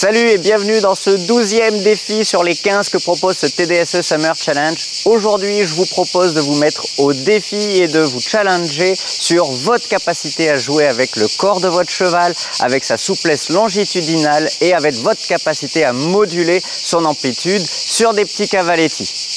Salut et bienvenue dans ce douzième défi sur les 15 que propose ce TDSE Summer Challenge. Aujourd'hui, je vous propose de vous mettre au défi et de vous challenger sur votre capacité à jouer avec le corps de votre cheval, avec sa souplesse longitudinale et avec votre capacité à moduler son amplitude sur des petits cavaletti.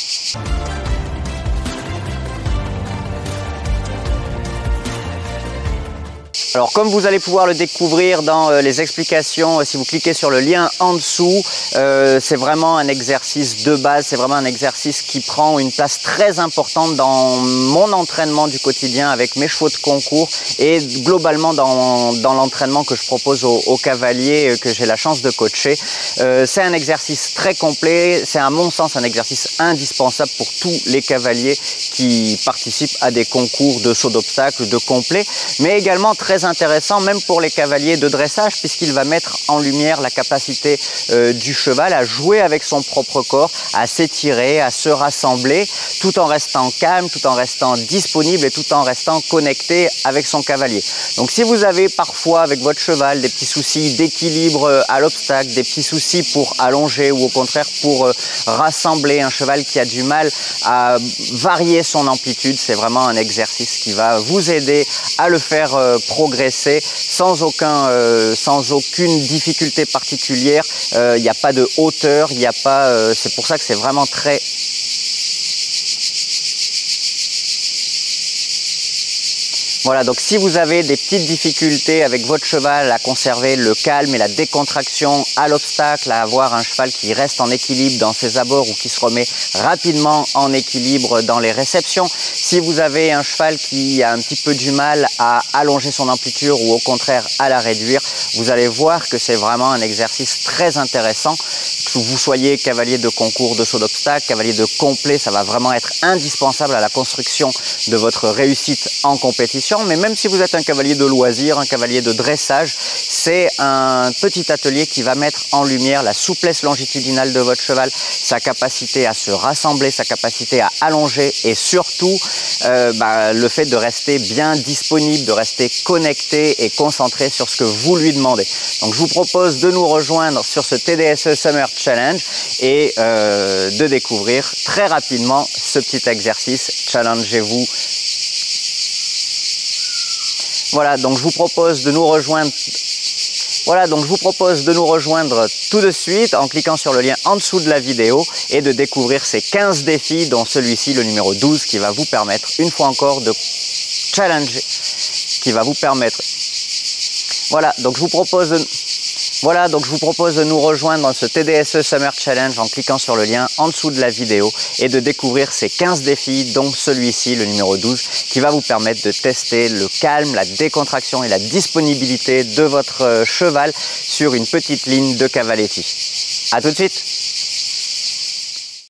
Alors comme vous allez pouvoir le découvrir dans euh, les explications, euh, si vous cliquez sur le lien en dessous, euh, c'est vraiment un exercice de base, c'est vraiment un exercice qui prend une place très importante dans mon entraînement du quotidien avec mes chevaux de concours et globalement dans, l'entraînement que je propose aux, cavaliers que j'ai la chance de coacher. c'est un exercice très complet, c'est à mon sens un exercice indispensable pour tous les cavaliers qui participent à des concours de saut d'obstacles, de complet, mais également très intéressant même pour les cavaliers de dressage puisqu'il va mettre en lumière la capacité euh, du cheval à jouer avec son propre corps, à s'étirer, à se rassembler tout en restant calme, tout en restant disponible et tout en restant connecté avec son cavalier. Donc si vous avez parfois avec votre cheval des petits soucis d'équilibre euh, à l'obstacle, des petits soucis pour allonger ou au contraire pour euh, rassembler un cheval qui a du mal à varier son amplitude, c'est vraiment un exercice qui va vous aider à le faire progresser sans, aucun, euh, sans aucune difficulté particulière. Euh, il n'y a pas de hauteur, il n'y a pas. Euh, c'est pour ça que c'est vraiment très Voilà, donc si vous avez des petites difficultés avec votre cheval à conserver le calme et la décontraction à l'obstacle, à avoir un cheval qui reste en équilibre dans ses abords ou qui se remet rapidement en équilibre dans les réceptions, si vous avez un cheval qui a un petit peu du mal à allonger son amplitude ou au contraire à la réduire, vous allez voir que c'est vraiment un exercice très intéressant. Que vous soyez cavalier de concours de saut d'obstacle, cavalier de complet, ça va vraiment être indispensable à la construction de votre réussite en compétition mais même si vous êtes un cavalier de loisir, un cavalier de dressage, c'est un petit atelier qui va mettre en lumière la souplesse longitudinale de votre cheval, sa capacité à se rassembler, sa capacité à allonger et surtout euh, bah, le fait de rester bien disponible, de rester connecté et concentré sur ce que vous lui demandez. Donc je vous propose de nous rejoindre sur ce TDSE Summer Challenge et euh, de découvrir très rapidement ce petit exercice. Challengez-vous voilà, donc je vous propose de nous rejoindre. Voilà, donc je vous propose de nous rejoindre tout de suite en cliquant sur le lien en dessous de la vidéo et de découvrir ces 15 défis, dont celui-ci, le numéro 12, qui va vous permettre, une fois encore, de challenger, qui va vous permettre. Voilà, donc je vous propose de... Voilà, donc je vous propose de nous rejoindre dans ce TDSE Summer Challenge en cliquant sur le lien en dessous de la vidéo et de découvrir ces 15 défis, dont celui-ci, le numéro 12, qui va vous permettre de tester le calme, la décontraction et la disponibilité de votre euh, cheval sur une petite ligne de cavaletti. A tout de suite